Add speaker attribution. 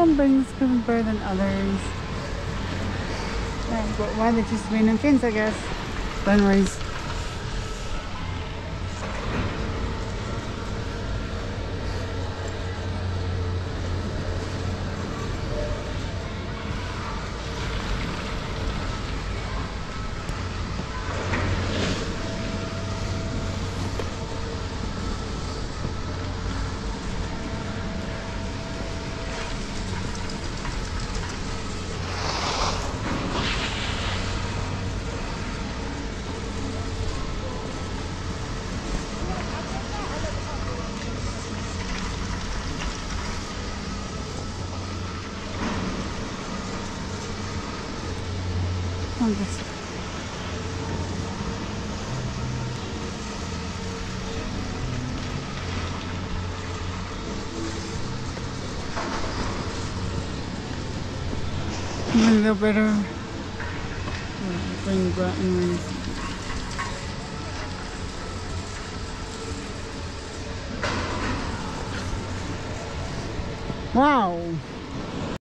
Speaker 1: some things better than others. Like, but why they just made them fins, I guess. But anyways. I'll just a little better. Bratton Wow.